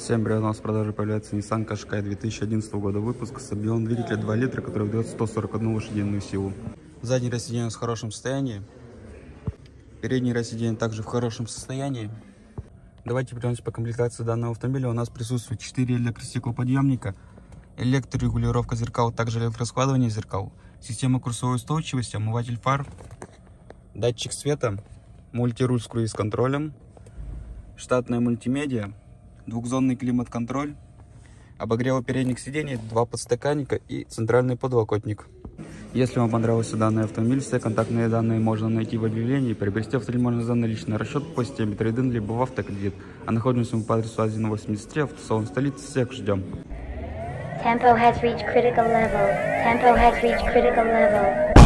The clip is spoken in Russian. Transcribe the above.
Всем привет, у нас в продаже появляется Nissan Qashqai 2011 года выпуска с объемом двигателя 2 литра, который выдает 141 лошадиную силу. Заднее растение в хорошем состоянии. Переднее растение также в хорошем состоянии. Давайте пройдемся по комплектации данного автомобиля. У нас присутствует 4 электростеклоподъемника, электрорегулировка зеркал, также электроскладывание зеркал, система курсовой устойчивости, омыватель фар, датчик света, мультируль с круиз-контролем, штатная мультимедиа, двухзонный климат-контроль, обогрева передних сидений, два подстаканника и центральный подлокотник. Если вам понравился данный автомобиль, все контактные данные можно найти в объявлении. Приобрести автомобиль можно за наличный расчет по системе трейдин, либо в автокредит. А находимся мы по адресу 183, автосалон столицы. Всех ждем. Tempo has reached critical level. Tempo has reached critical level.